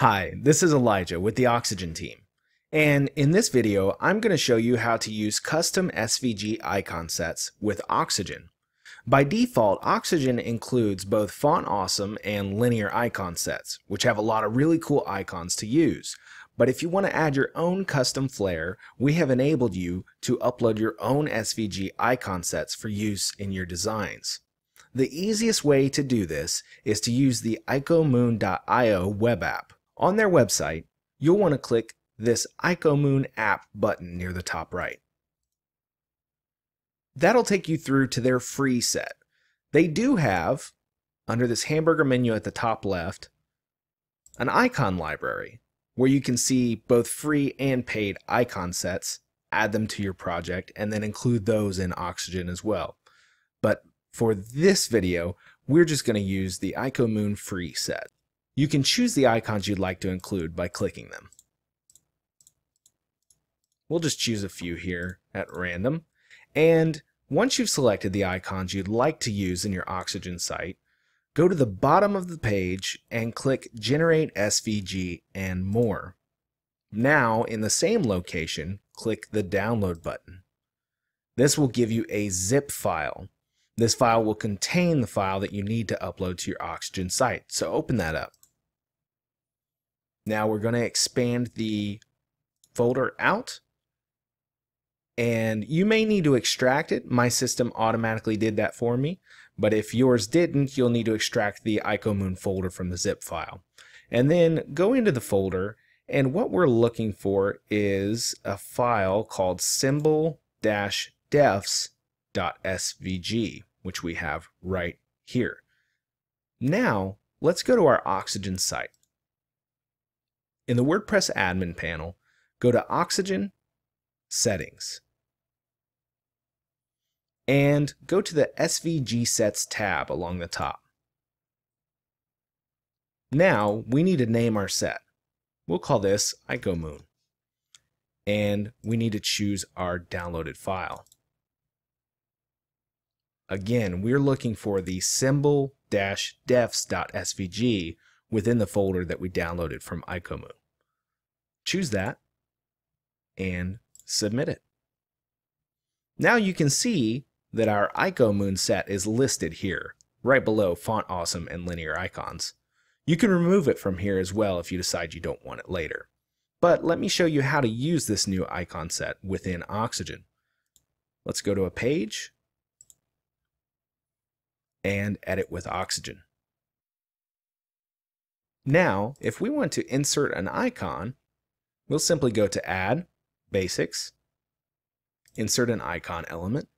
Hi, this is Elijah with the Oxygen team. And in this video, I'm going to show you how to use custom SVG icon sets with Oxygen. By default, Oxygen includes both Font Awesome and Linear icon sets, which have a lot of really cool icons to use. But if you want to add your own custom flair, we have enabled you to upload your own SVG icon sets for use in your designs. The easiest way to do this is to use the icomoon.io web app. On their website, you'll want to click this icomoon app button near the top right. That'll take you through to their free set. They do have, under this hamburger menu at the top left, an icon library where you can see both free and paid icon sets, add them to your project, and then include those in Oxygen as well. But for this video, we're just going to use the icomoon free set. You can choose the icons you'd like to include by clicking them. We'll just choose a few here at random. And once you've selected the icons you'd like to use in your Oxygen site, go to the bottom of the page and click Generate SVG and More. Now, in the same location, click the Download button. This will give you a zip file. This file will contain the file that you need to upload to your Oxygen site, so open that up. Now we're going to expand the folder out and you may need to extract it. My system automatically did that for me, but if yours didn't, you'll need to extract the icomoon folder from the zip file. And then go into the folder, and what we're looking for is a file called symbol-defs.svg, which we have right here. Now, let's go to our Oxygen site. In the WordPress admin panel, go to Oxygen, Settings, and go to the SVG Sets tab along the top. Now, we need to name our set. We'll call this icomoon. And we need to choose our downloaded file. Again, we're looking for the symbol-defs.svg within the folder that we downloaded from icomoon. Choose that and submit it. Now you can see that our icomoon set is listed here, right below Font Awesome and Linear Icons. You can remove it from here as well if you decide you don't want it later. But let me show you how to use this new icon set within Oxygen. Let's go to a page and edit with Oxygen. Now, if we want to insert an icon, we'll simply go to Add, Basics, Insert an Icon element,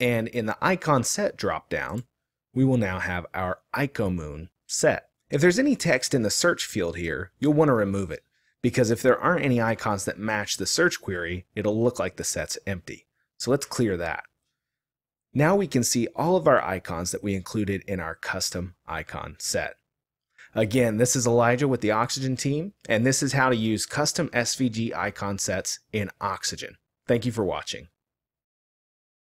and in the Icon Set dropdown, we will now have our icomoon set. If there's any text in the search field here, you'll want to remove it, because if there aren't any icons that match the search query, it'll look like the set's empty. So let's clear that. Now we can see all of our icons that we included in our custom icon set. Again, this is Elijah with the Oxygen team, and this is how to use custom SVG icon sets in Oxygen. Thank you for watching.